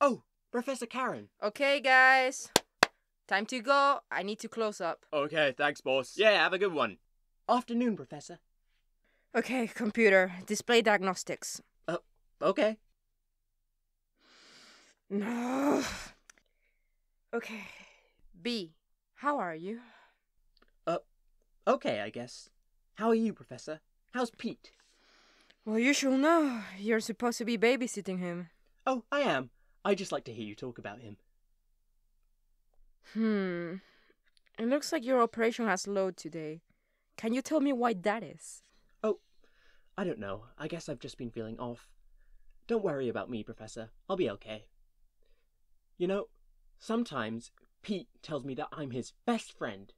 Oh, Professor Karen. Okay, guys. Time to go. I need to close up. Okay, thanks, boss. Yeah, have a good one. Afternoon, Professor. Okay, computer. Display diagnostics. Uh, Okay. No. Okay. Bee. How are you? Uh, Okay, I guess. How are you, Professor? How's Pete? Well, you should know. You're supposed to be babysitting him. Oh, I am. I just like to hear you talk about him. Hmm. It looks like your operation has slowed today. Can you tell me why that is? Oh, I don't know. I guess I've just been feeling off. Don't worry about me, Professor. I'll be okay. You know, sometimes Pete tells me that I'm his best friend.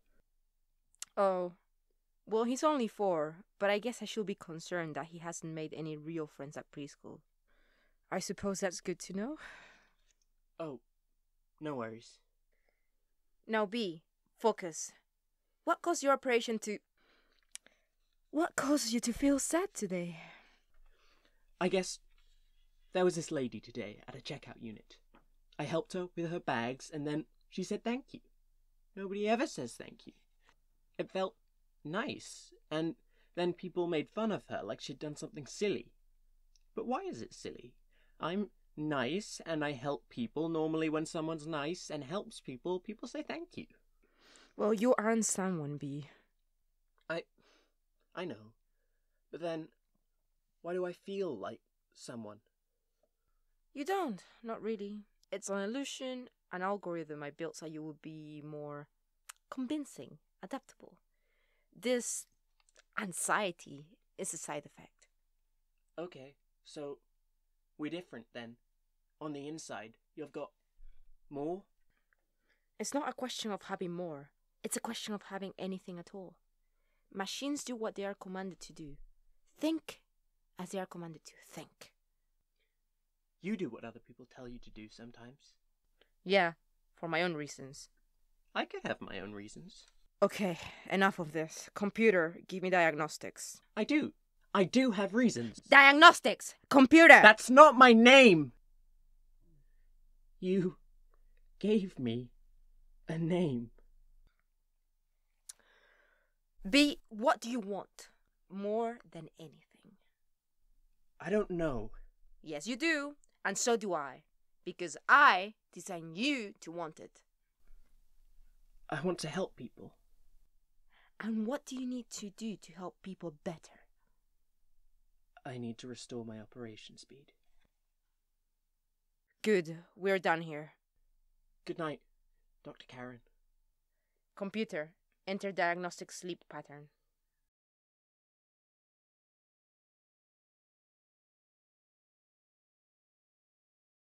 Oh. Well, he's only four, but I guess I should be concerned that he hasn't made any real friends at preschool. I suppose that's good to know. Oh, no worries. Now, Bee, focus. What caused your operation to. What caused you to feel sad today? I guess there was this lady today at a checkout unit. I helped her with her bags and then she said thank you. Nobody ever says thank you. It felt nice, and then people made fun of her like she'd done something silly. But why is it silly? I'm nice and I help people. Normally, when someone's nice and helps people, people say thank you. Well, you aren't someone, Bee. I know. But then, why do I feel like someone? You don't, not really. It's an illusion, an algorithm I built so you would be more convincing, adaptable. This anxiety is a side effect. Okay, so we're different then. On the inside, you've got more? It's not a question of having more, it's a question of having anything at all. Machines do what they are commanded to do. Think as they are commanded to think. You do what other people tell you to do sometimes. Yeah, for my own reasons. I could have my own reasons. Okay, enough of this. Computer, give me diagnostics. I do. I do have reasons. Diagnostics! Computer! That's not my name! You gave me a name. Bee, what do you want? More than anything. I don't know. Yes, you do. And so do I. Because I designed you to want it. I want to help people. And what do you need to do to help people better? I need to restore my operation speed. Good, we're done here. Good night, Dr. Karen. Computer, enter diagnostic sleep pattern.